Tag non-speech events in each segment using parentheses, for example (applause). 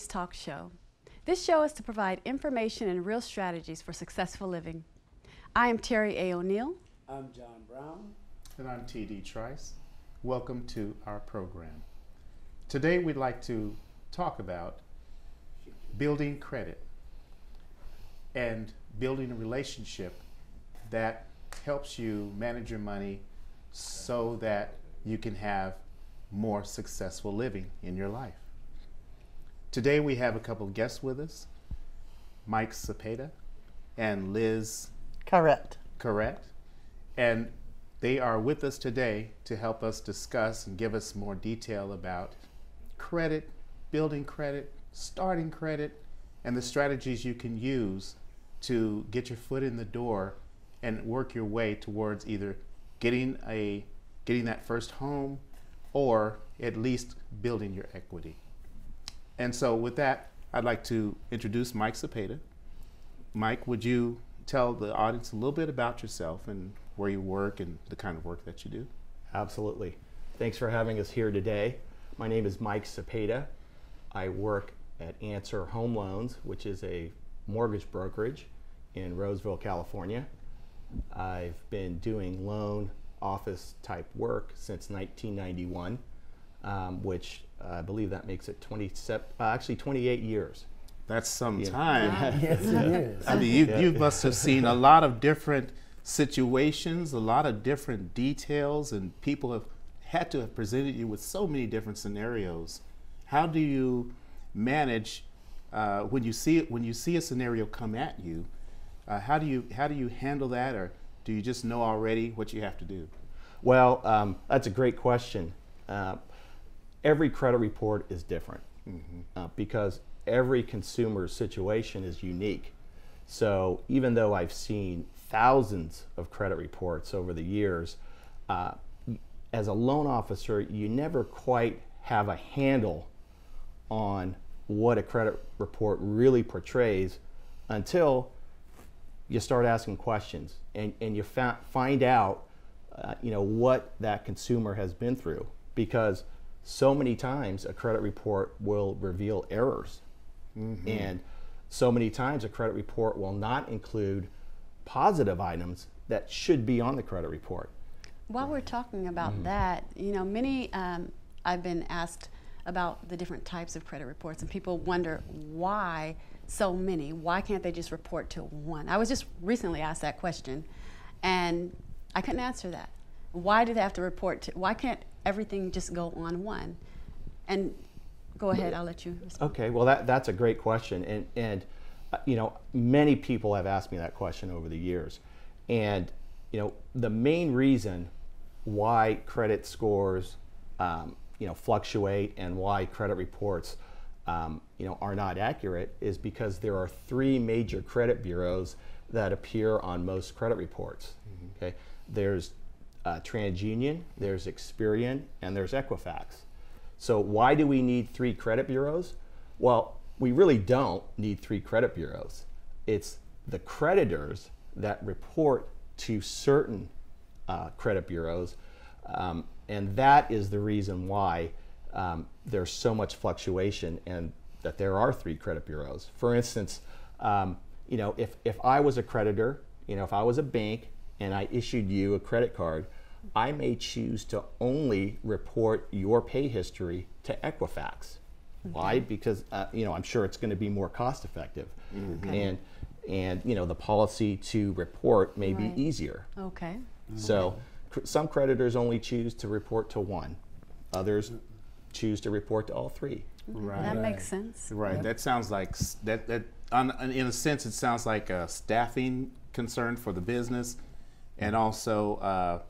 Uplifting Talk Show. This show is to provide information and real strategies for successful living. I am Terry A. O'Neal. I'm John Brown. And I'm TD Trice. Welcome to our program. Today we'd like to talk about building credit and building a relationship that helps you manage your money so that you can have more successful living in your life. Today we have a couple of guests with us, Mike Cepeda and Liz Correct. Correct. And they are with us today to help us discuss and give us more detail about credit, building credit, starting credit, and the strategies you can use to get your foot in the door and work your way towards either getting a getting that first home or at least building your equity. And so with that, I'd like to introduce Mike Cepeda. Mike, would you tell the audience a little bit about yourself and where you work and the kind of work that you do? Absolutely. Thanks for having us here today. My name is Mike Cepeda. I work at Answer Home Loans, which is a mortgage brokerage in Roseville, California. I've been doing loan office type work since 1991, um, which I believe that makes it 27, uh, actually 28 years. That's some time. Yes, it is. I mean, you, you must have seen a lot of different situations, a lot of different details, and people have had to have presented you with so many different scenarios. How do you manage uh, when you see when you see a scenario come at you? Uh, how do you how do you handle that, or do you just know already what you have to do? Well, um, that's a great question. Uh, every credit report is different uh, because every consumer's situation is unique. So even though I've seen thousands of credit reports over the years, uh, as a loan officer, you never quite have a handle on what a credit report really portrays until you start asking questions and, and you fa- find out uh, you know what that consumer has been through because so many times a credit report will reveal errors and so many times a credit report will not include positive items that should be on the credit report While we're talking about that, you know, many, um, I've been asked about the different types of credit reports, and people wonder why so many. Why can't they just report to one? I was just recently asked that question, and I couldn't answer that. Why do they have to report to? Why can't everything just go on one? And go ahead, I'll let you respond. Okay, well that that's a great question, and and uh, you know many people have asked me that question over the years, and you know the main reason why credit scores um, you know fluctuate and why credit reports um, you know are not accurate is because there are three major credit bureaus that appear on most credit reports. Okay, there's uh, TransUnion, there's Experian, and there's Equifax. So why do we need three credit bureaus? Well, we really don't need three credit bureaus. It's the creditors that report to certain uh, credit bureaus, um, and that is the reason why um, there's so much fluctuation and that there are three credit bureaus. For instance, um, you know, if, if I was a creditor, you know, if I was a bank and I issued you a credit card, I may choose to only report your pay history to Equifax. Why? Because uh, you know I'm sure it's going to be more cost effective, and and you know the policy to report may Right. be easier. Okay. So cr- some creditors only choose to report to one, others choose to report to all three. Right. That makes sense. Right. That sounds like that. That on, in a sense, it sounds like a staffing concern for the business, and also uh,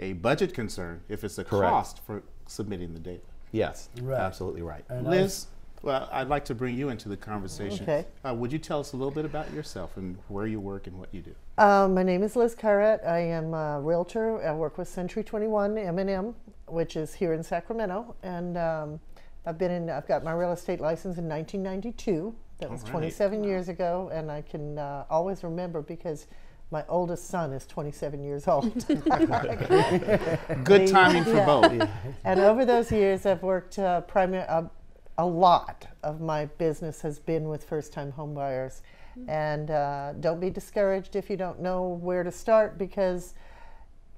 a budget concern if it's a Correct. cost for submitting the data. Yes, Right. absolutely right. And Liz, Well, I'd like to bring you into the conversation. Okay. Uh, would you tell us a little bit about yourself and where you work and what you do? Um, my name is Liz Carret. I am a realtor. I work with Century 21 M&M, which is here in Sacramento, and um, I've been in. I've got my real estate license in 1992. That was All right. 27 years ago, and I can uh, always remember because my oldest son is 27 years old. (laughs) Good timing for Yeah. both. and over those years, I've worked uh, primary. Uh, a lot of my business has been with first-time homebuyers, and uh, don't be discouraged if you don't know where to start because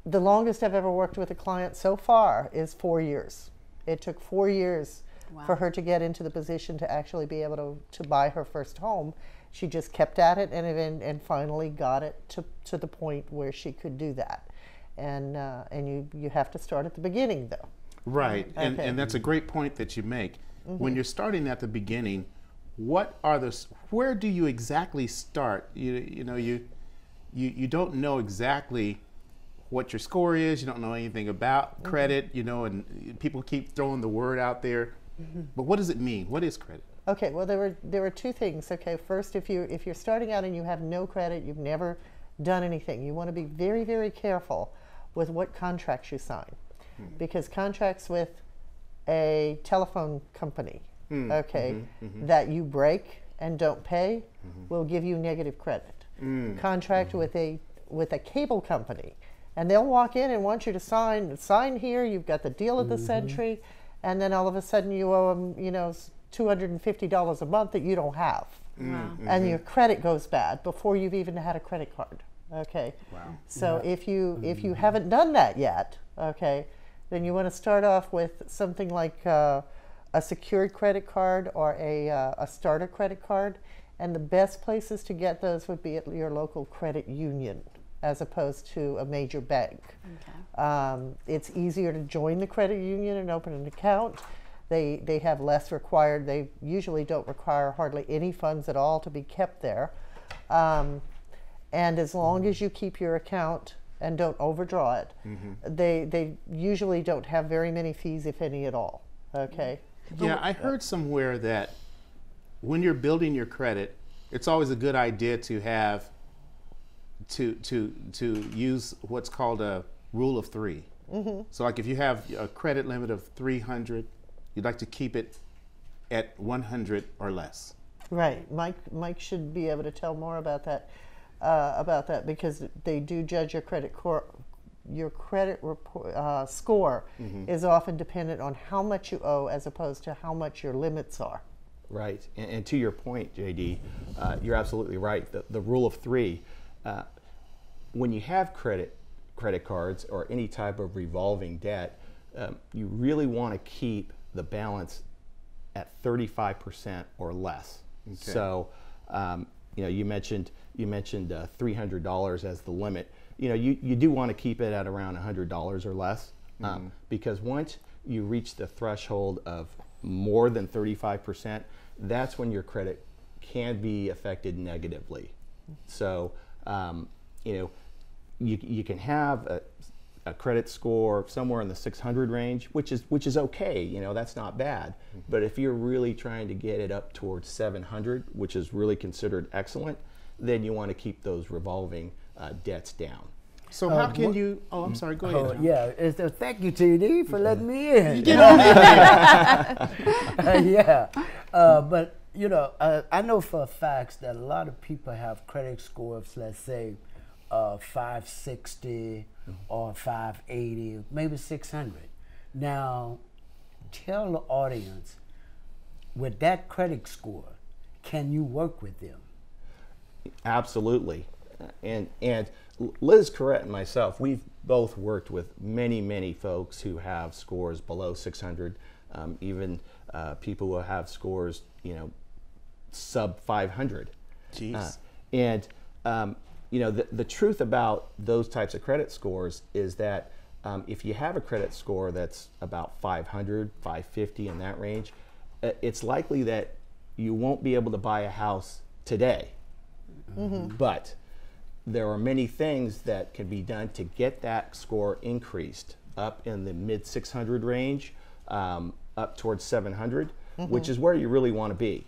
the longest I've ever worked with a client so far is four years. It took four years for her to get into the position to actually be able to, to buy her first home. She just kept at it and, and, and finally got it to, to the point where she could do that. And, uh, and you, you have to start at the beginning though. Right, and, Okay. Mm-hmm. and that's a great point that you make. When you're starting at the beginning, what are the where do you exactly start? You you know you you you don't know exactly what your score is. You don't know anything about Mm-hmm. credit. You know, and people keep throwing the word out there. Mm-hmm. But what does it mean? What is credit? Okay, well there were there were two things. Okay, first if you if you're starting out and you have no credit, you've never done anything, you want to be very very careful with what contracts you sign, hmm. because contracts with a telephone company, hmm. okay, mm-hmm, mm-hmm. that you break and don't pay, mm-hmm. will give you negative credit. Hmm. Contract with a with a cable company, and they'll walk in and want you to sign sign here. You've got the deal of the century, and then all of a sudden you owe them, you know, two hundred and fifty dollars a month that you don't have, Wow. and your credit goes bad before you've even had a credit card. Okay. Wow. So if you if you haven't done that yet, okay, then you want to start off with something like uh, a secured credit card or a uh, a starter credit card, and the best places to get those would be at your local credit union as opposed to a major bank. Okay. Um, it's easier to join the credit union and open an account. They, they have less required, they usually don't require hardly any funds at all to be kept there. Um, and as long as you keep your account and don't overdraw it, they, they usually don't have very many fees, if any at all. Okay? Yeah, I heard somewhere that when you're building your credit, it's always a good idea to have to to to use what's called a rule of 3 So, like if you have a credit limit of 300, you'd like to keep it at 100 or less. Right. Mike Mike should be able to tell more about that uh, about that because they do judge your credit cor- your credit report, uh, score is often dependent on how much you owe as opposed to how much your limits are. Right, and, and to your point, TD, uh, you're absolutely right. The, the rule of three, uh, when you have credit credit cards or any type of revolving debt, um, you really want to keep the balance at 35% or less. So, um, you know, you mentioned you mentioned uh, $300 as the limit. You know, you, you do want to keep it at around $100 or less um, because once you reach the threshold of more than 35%, that's when your credit can be affected negatively. So, um, you know, you, you can have a, a credit score somewhere in the 600 range, which is which is okay. You know, that's not bad. But if you're really trying to get it up towards 700, which is really considered excellent, then you want to keep those revolving uh, debts down. So, how can you? Oh, I'm sorry. Go ahead. Oh, John. yeah. It's, uh, thank you, TD, for letting me in. You get on in. (laughs) yeah. Uh, but, you know, uh, I know for a fact that a lot of people have credit scores, let's say, uh, 560 or 580, maybe 600. Now, tell the audience, with that credit score, can you work with them? Absolutely, and and Liz Carret and myself, we've both worked with many many folks who have scores below 600, um, even uh, people who have scores you know sub 500. Jeez. Uh, and um, you know the the truth about those types of credit scores is that um, if you have a credit score that's about 500, 550 in that range, uh, it's likely that you won't be able to buy a house today. But there are many things that can be done to get that score increased up in the mid 600 range, um, up towards 700. which is where you really want to be.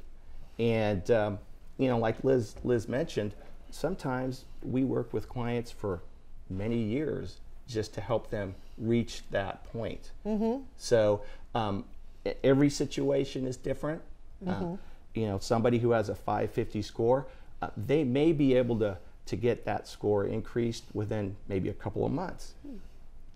And um, you know, like Liz Liz mentioned, sometimes we work with clients for many years just to help them reach that point. So um, every situation is different. Uh, you know, somebody who has a 550 score, uh, they may be able to to get that score increased within maybe a couple of months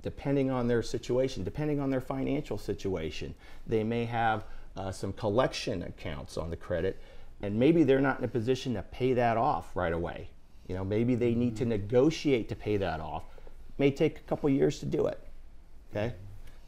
depending on their situation, depending on their financial situation. They may have uh, some collection accounts on the credit, and maybe they're not in a position to pay that off right away. You know, maybe they need to negotiate to pay that off. May take a couple years to do it. Okay,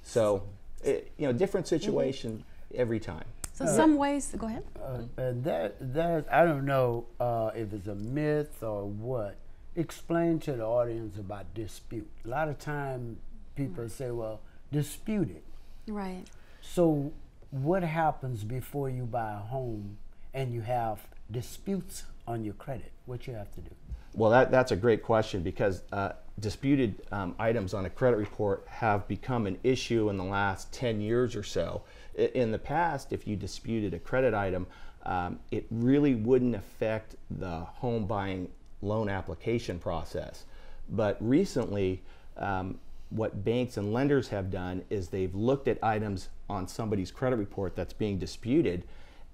so it, you know, different situation every time. So some ways, go ahead. Uh, and that that I don't know uh, if it's a myth or what. Explain to the audience about dispute. A lot of time people say, "Well, dispute it." Right. So, what happens before you buy a home and you have disputes on your credit? What you have to do? Well, that, that's a great question because uh, disputed um, items on a credit report have become an issue in the last 10 years or so. In the past, if you disputed a credit item, um, it really wouldn't affect the home buying loan application process. But recently, um, what banks and lenders have done is they've looked at items on somebody's credit report that's being disputed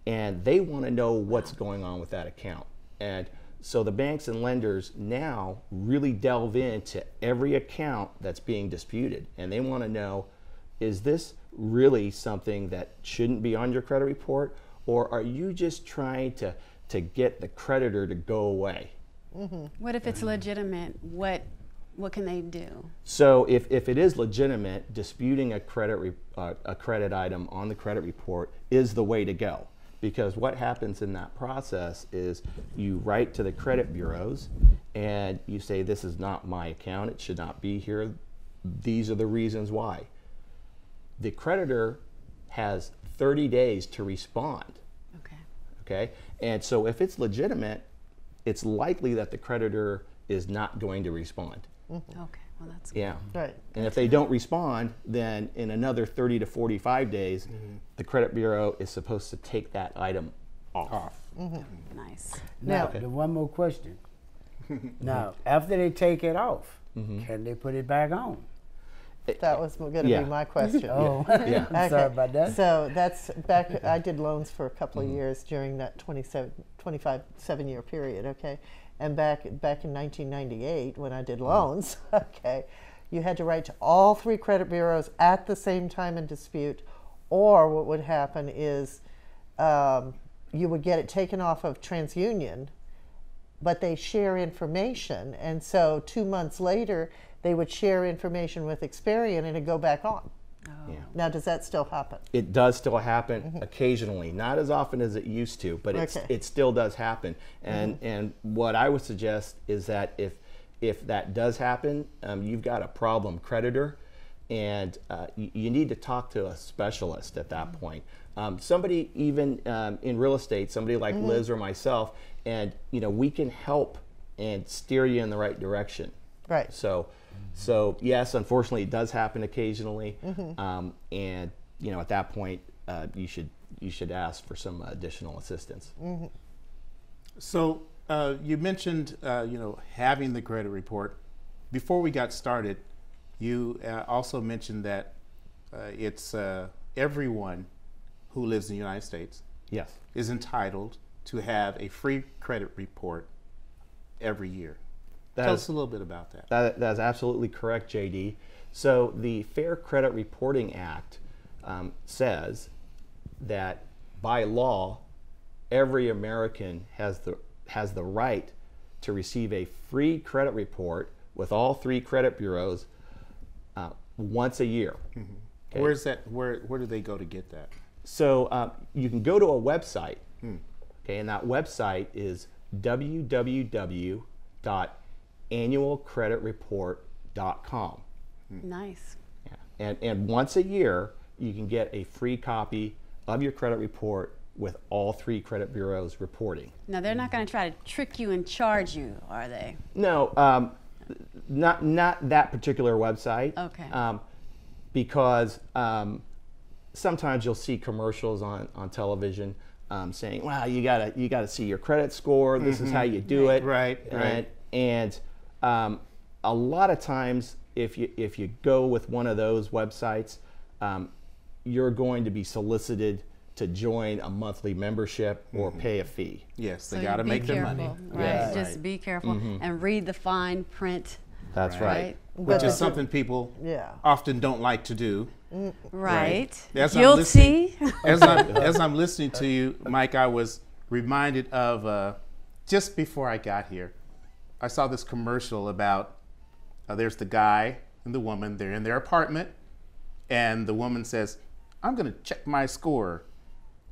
and they want to know what's going on with that account. And so the banks and lenders now really delve into every account that's being disputed and they want to know is this really something that shouldn't be on your credit report or are you just trying to to get the creditor to go away? What if it's legitimate? What what can they do? So if, if it is legitimate, disputing a credit re, uh, a credit item on the credit report is the way to go. Because what happens in that process is you write to the credit bureaus and you say this is not my account, it should not be here. These are the reasons why. The creditor has 30 days to respond. Okay. Okay? And so if it's legitimate, it's likely that the creditor is not going to respond. Okay. Well, that's Yeah. Right. And if they don't respond, then in another 30 to 45 days, mm-hmm. the credit bureau is supposed to take that item off. Mm-hmm. Mm-hmm. nice. Now, Okay. the one more question. (laughs) now, after they take it off, can they put it back on? Eh, that was going to Yeah. be my question. (laughs) Oh, Yeah. I'm sorry about that. So that's back. (laughs) I did loans for a couple of years during that 27, 25, seven year period. Okay, and back back in 1998 when I did loans. (laughs) Okay, you had to write to all three credit bureaus at the same time in dispute, or what would happen is um, you would get it taken off of TransUnion, but they share information, and so two months later they would share information with Experian and it'd go back on. Yeah. Now, does that still happen? It does still happen occasionally, not as often as it used to, but it's, Okay. it still does happen. And and what I would suggest is that if if that does happen, um, you've got a problem creditor, and uh, you, you need to talk to a specialist at that point. Um, somebody even um, in real estate, somebody like Liz or myself, and you know we can help and steer you in the right direction. Right. So, so yes, unfortunately, it does happen occasionally, um, and you know at that point, uh, you should you should ask for some additional assistance. So uh, you mentioned, uh, you know, having the credit report. Before we got started, you uh, also mentioned that uh, it's uh, everyone who lives in the United States Yes. is entitled to have a free credit report every year. That Tell is- us a little bit about that. That, that's absolutely correct, TD. So the Fair Credit Reporting Act um, says that by law, every American has the has the right to receive a free credit report with all three credit bureaus uh, once a year. Okay? Where's that? Where Where do they go to get that? So uh, you can go to a website, okay, and that website is www.annualcreditreport.com. Nice. Yeah. And, and once a year, you can get a free copy of your credit report with all three credit bureaus reporting. Now they're not going to try to trick you and charge you, are they? No, um, not not that particular website. Okay. Um, because um, sometimes you'll see commercials on, on television um, saying, "Wow, you gotta you gotta see your credit score. This is how you do it." Mm-hmm. Right, And, right. and um, a lot of times, if you if you go with one of those websites, um, you're going to be solicited to join a monthly membership or Mm-hmm. pay a fee. Yes, they So got to be make their money. Right. Yeah. Just Right. be careful and read the fine print. That's Right. right. Right. Which But is the- something people Yeah. often don't like to do. Right. As I'm Guilty. (laughs) As I'm, as I'm listening to you, Mike, I was reminded of uh, just before I got here, I saw this commercial about uh, there's the guy and the woman, they're in their apartment, and the woman says, I'm going to check my score.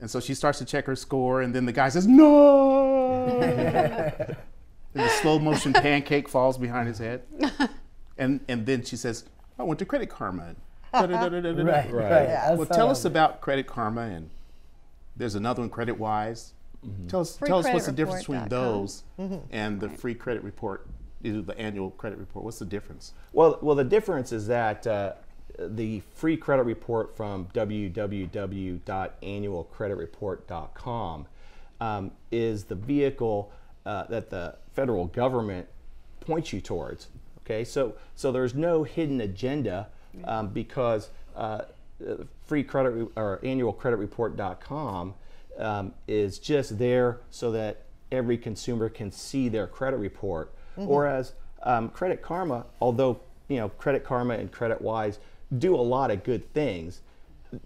And so she starts to check her score, and then the guy says, No! (laughs) and the slow motion pancake falls behind his head. (laughs) And, and then she says, I went to Credit Karma. Right, (laughs) right. Right. Well, tell us about Credit Karma, and there's another one, Credit Wise. Tell us, tell us what's the difference between Freecreditreport.com. those and the free credit report, either the annual credit report. What's the difference? Well, well, the difference is that uh, the free credit report from www.annualcreditreport.com um, is the vehicle uh, that the federal government points you towards. Okay, so so there's no hidden agenda um, because uh, uh, free credit re- or annualcreditreport.com um, is just there so that every consumer can see their credit report. Whereas um, Credit Karma, although you know Credit Karma and Credit Wise do a lot of good things,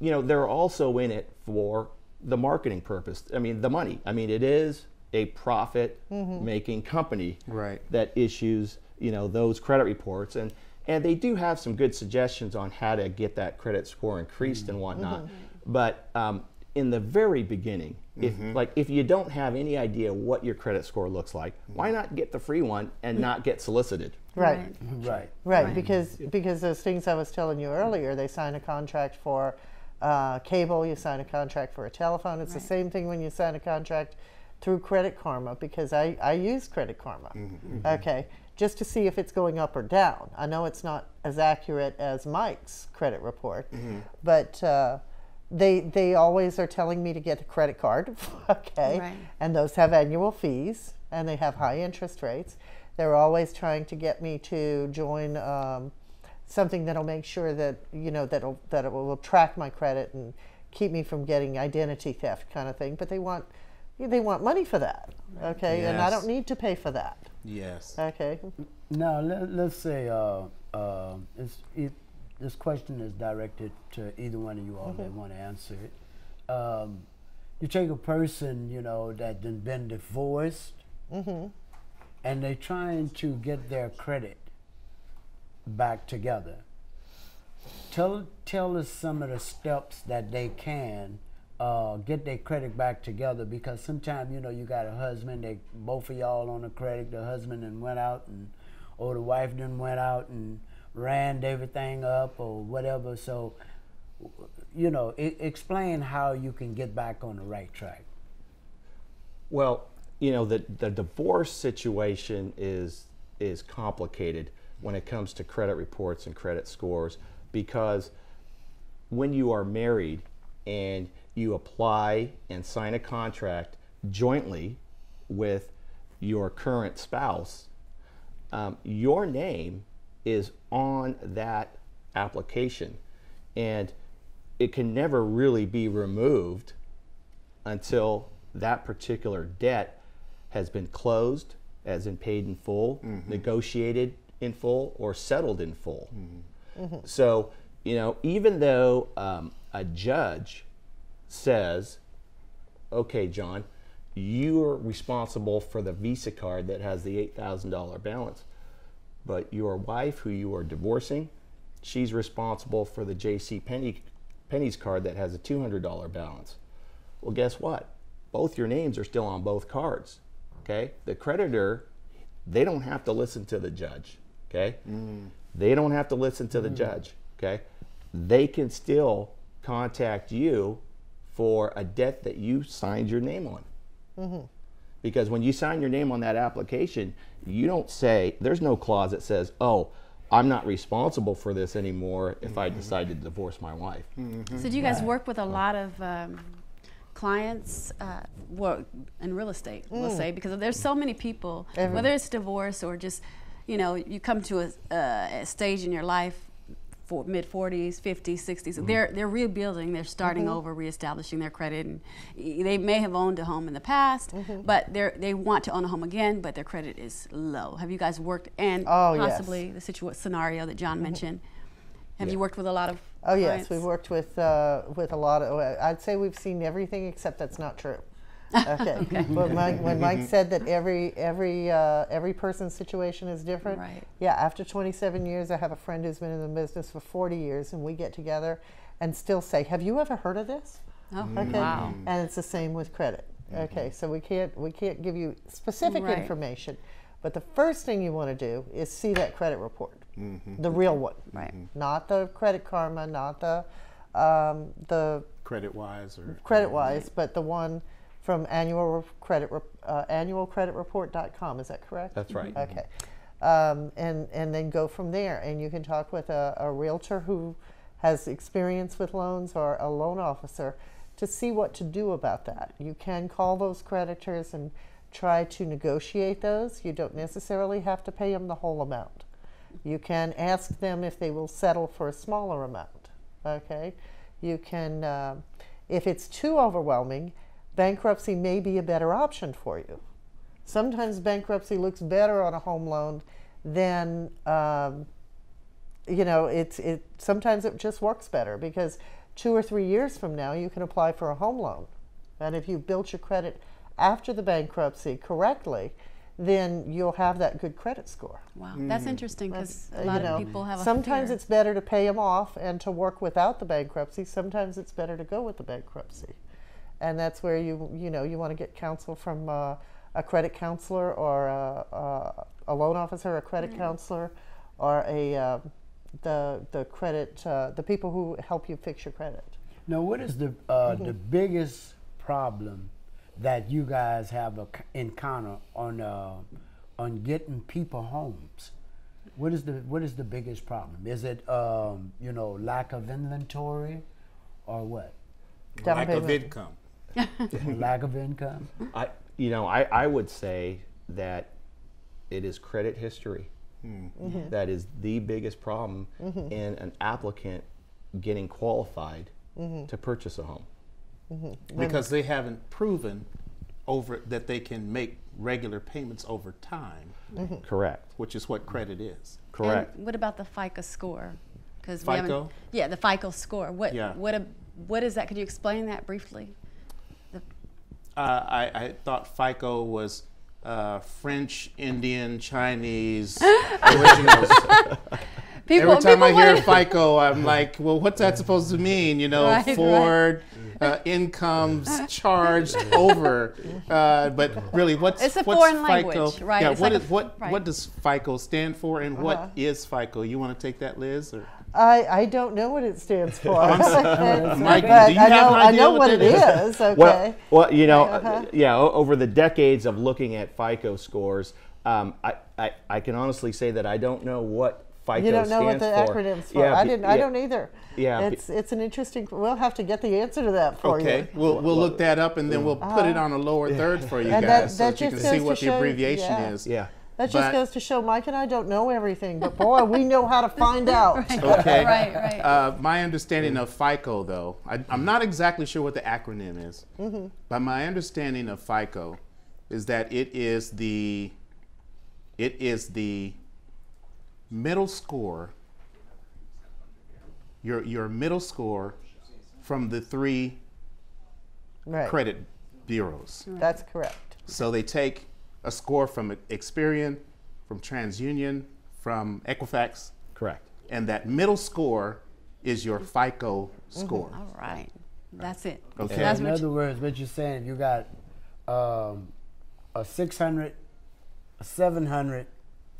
you know they're also in it for the marketing purpose. I mean the money. I mean it is a profit-making company Right. that issues you know those credit reports and and they do have some good suggestions on how to get that credit score increased and whatnot but um, in the very beginning if mm-hmm. like if you don't have any idea what your credit score looks like why mm-hmm. not get the free one and not get solicited Right. Right. Right, because because those things I was telling you earlier, they sign a contract for uh, cable, you sign a contract for a telephone. It's the same thing when you sign a contract through Credit Karma because I, I use Credit Karma. Mm-hmm. Okay, just to see if it's going up or down. I know it's not as accurate as Mike's credit report, but. Uh, they, they always are telling me to get a credit card, (laughs) okay, Right. and those have annual fees and they have high interest rates. They're always trying to get me to join um, something that'll make sure that you know that'll that it will track my credit and keep me from getting identity theft kind of thing. But they want they want money for that, okay, and I don't need to pay for that, Yes. okay. Now let, let's say uh, uh, it's, it, this question is directed to either one of you all that want to answer it. Um, you take a person, you know, that done been divorced, and they're trying to get their credit back together. Tell tell us some of the steps that they can uh, get their credit back together because sometimes you know you got a husband, they both of y'all on the credit, the husband and went out and or the wife then went out and ran everything up or whatever. So you know, I- explain how you can get back on the right track. Well, you know, the, the divorce situation is is complicated when it comes to credit reports and credit scores because when you are married and you apply and sign a contract jointly with your current spouse, um, your name is on that application. And it can never really be removed until that particular debt has been closed, as in paid in full, mm-hmm. negotiated in full, or settled in full. Mm-hmm. Mm-hmm. So, you know, even though um, a judge says, okay, John, you're responsible for the Visa card that has the $8,000 balance, but your wife, who you are divorcing, she's responsible for the J.C. Penney, Penney's card that has a $200 balance. Well, guess what? Both your names are still on both cards. Okay? The creditor, they don't have to listen to the judge. Okay? Mm. They don't have to listen to the mm. judge. Okay? They can still contact you for a debt that you signed your name on. Mm-hmm. Because when you sign your name on that application, you don't say, there's no clause that says, oh, I'm not responsible for this anymore if I decide to divorce my wife. So do you guys work with a lot of um, clients, uh, well, in real estate, we'll say, because there's so many people, Every- whether it's divorce or just, you know, you come to a, uh, a stage in your life, for mid 40s, 50s, 60s, they're they're rebuilding, they're starting mm-hmm. over, reestablishing their credit, and they may have owned a home in the past, mm-hmm. but they they want to own a home again, but their credit is low. Have you guys worked and Oh, yes. possibly the situa- scenario that John mm-hmm. mentioned? Have you worked with a lot of Oh yes, we've worked with uh, with a lot of. I'd say we've seen everything except that's not true. Okay. (laughs) But Mike, when (laughs) Mike said that every every uh, every person's situation is different. Right. Yeah. After 27 years, I have a friend who's been in the business for 40 years, and we get together and still say, "Have you ever heard of this?" Oh, mm. Okay. wow. Mm. And it's the same with credit. Mm-hmm. Okay, so we can't we can't give you specific Right. information, but the first thing you want to do is see that credit report, mm-hmm. the real one, Right. Mm-hmm. not the credit karma, not the um, the Credit wise or credit wise, but the one from annual credit uh, annualcreditreport.com. Is that correct? That's right. Okay. Um, and, and then go from there. And you can talk with a, a realtor who has experience with loans or a loan officer to see what to do about that. You can call those creditors and try to negotiate those. You don't necessarily have to pay them the whole amount. You can ask them if they will settle for a smaller amount. Okay? You can, uh, if it's too overwhelming, bankruptcy may be a better option for you. Sometimes bankruptcy looks better on a home loan than, um, you know, it's it. Sometimes it just works better because two or three years from now you can apply for a home loan, and if you built your credit after the bankruptcy correctly, then you'll have that good credit score. Wow, that's interesting because a you lot know, of people have a sometimes fear. it's better to pay them off and to work without the bankruptcy. Sometimes it's better to go with the bankruptcy, and that's where you you know you want to get counsel from uh, a credit counselor or a, a, a loan officer, a credit counselor, or a uh, the the credit uh, the people who help you fix your credit. Now, what is the uh, the biggest problem that you guys have a, encounter on uh, on getting people homes? What is the what is the biggest problem? Is it um, you know lack of inventory, or what? Down lack of income. (laughs) lack of income? I, you know, I, I would say that it is credit history hmm. mm-hmm. that is the biggest problem mm-hmm. in an applicant getting qualified mm-hmm. to purchase a home. because they haven't proven over that they can make regular payments over time, Correct. which is what credit is. Correct. And what about the FICO score? Because FICO? Yeah, the FICO score. What? Yeah. What? A, what is that? Could you explain that briefly? Uh, I, I thought FICO was uh, French, Indian, Chinese (laughs) originals. People, Every time I hear wanna- FICO, I'm like, well, what's that supposed to mean? You know, Right, right. Ford, uh, incomes (laughs) charged over. Uh, but really, what's It's a what's foreign FICO? language, right? Yeah, It's what like is- f- what right. what does FICO stand for, and what is FICO? You want to take that, Liz? Or? I, I don't know what it stands for. (laughs) (laughs) Mike, but do you I have know an I know what what it that is. Okay. Well, well, you know, Uh-huh. yeah, over the decades of looking at FICO scores, um, I, I, I can honestly say that I don't know what FICO You don't know what the for. acronyms for. Yeah, I didn't. I don't either. Yeah, It's it's an interesting. We'll have to get the answer to that for Okay, you. we'll we'll look that up, and then we'll put it on a lower third for you And that- guys, so that that you can see what the show- abbreviation yeah. is. Yeah. That just but- goes to show Mike and I don't know everything, but boy, we know how to (laughs) find out. (laughs) Okay. Right, right. Uh, my understanding of FICO, though, I, I'm not exactly sure what the acronym is, but my understanding of FICO is that it is the it is the middle score. Your your middle score from the three Right. credit bureaus. That's correct. So they take a score from Experian, from TransUnion, from Equifax, Correct. and that middle score is your FICO score. All right. That's it. Okay. That's In other words, what you're saying, you got um, a 600, a 700,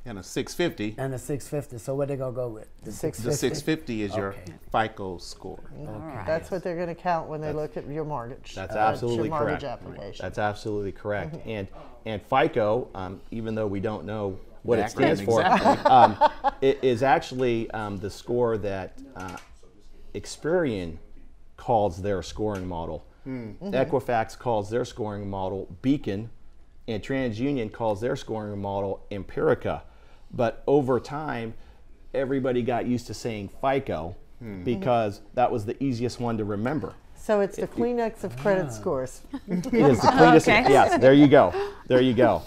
And a 650, and a 650. So what are they gonna go with? The 650. the 650 is your Okay. FICO score. all right. That's what they're going to count when they look at your mortgage. That's uh, absolutely your mortgage correct. application. That's absolutely correct. And and FICO, um, even though we don't know what The it stands acronym, for, exactly. (laughs) um, it is actually um, the score that uh, Experian calls their scoring model. Equifax calls their scoring model Beacon, and TransUnion calls their scoring model Empirica. But over time, everybody got used to saying FICO because that was the easiest one to remember. So it's the Kleenex of credit scores. It is the (laughs) cleanest. Okay. Yes, there you go. There you go.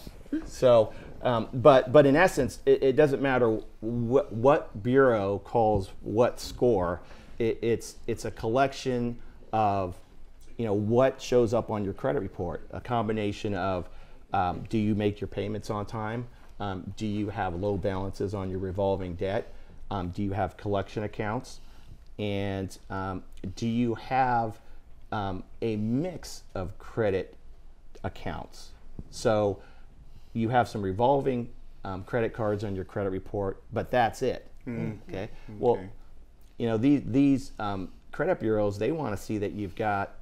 So, um, but but in essence, it, it doesn't matter what what bureau calls what score. It, it's it's a collection of you know what shows up on your credit report. A combination of um, do you make your payments on time? Um, do you have low balances on your revolving debt? Um, do you have collection accounts? And um, do you have um, a mix of credit accounts? So you have some revolving um, credit cards on your credit report, but that's it. Okay. Well, you know these these um, credit bureaus they want to see that you've got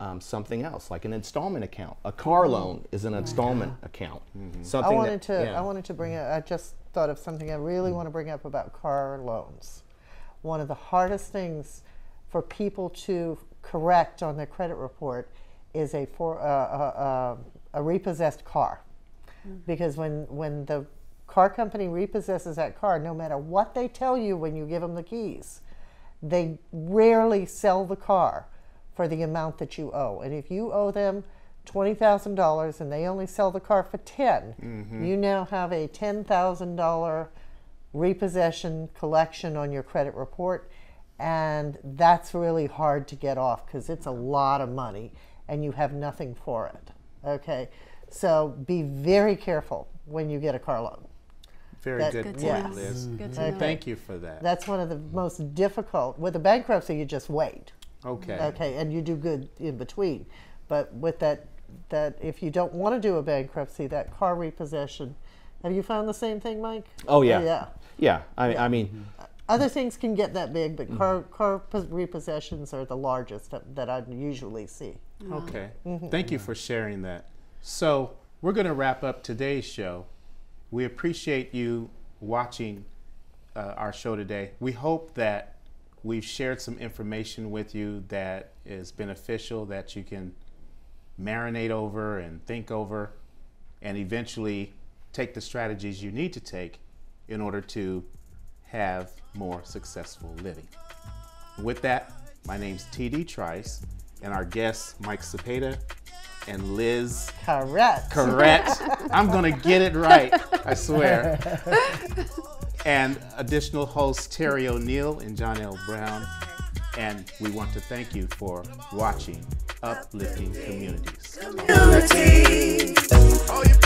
um, something else, like an installment account. A car loan is an installment account. Something I wanted that, to. yeah. Mm. I wanted to bring up. I just thought of something I really want to bring up about car loans. One of the hardest things for people to correct on their credit report is a for uh, uh, uh, a repossessed car, because when when the car company repossesses that car, no matter what they tell you when you give them the keys, they rarely sell the car for the amount that you owe. And if you owe them twenty thousand dollars and they only sell the car for 10 mm-hmm. you now have a ten thousand dollar repossession collection on your credit report, and that's really hard to get off because it's a lot of money and you have nothing for it. Okay, so be very careful when you get a car loan. Very That- good Good point, to Yes. know. Liz. Good to Okay. Thank you for that. That's one of the most difficult. With a bankruptcy, you just wait. Okay. Okay, and you do good in between. But with that, that if you don't want to do a bankruptcy, that car repossession, have you found the same thing, Mike? oh yeah. Yeah. Yeah. I, I mean, Other things can get that big, but car car repossessions are the largest that, that I usually see. Okay. Mm-hmm. Thank you for sharing that. So, we're going to wrap up today's show. We appreciate you watching uh, our show today. We hope that we've shared some information with you that is beneficial, that you can marinate over and think over, and eventually take the strategies you need to take in order to have more successful living. With that, my name's TD Trice, and our guests Mike Cepeda and Liz Correct. Correct. (laughs) I'm gonna get it right. I swear. (laughs) And additional hosts Terry O'Neal and John L. Brown. And we want to thank you for watching Uplifting Communities. Unity. All you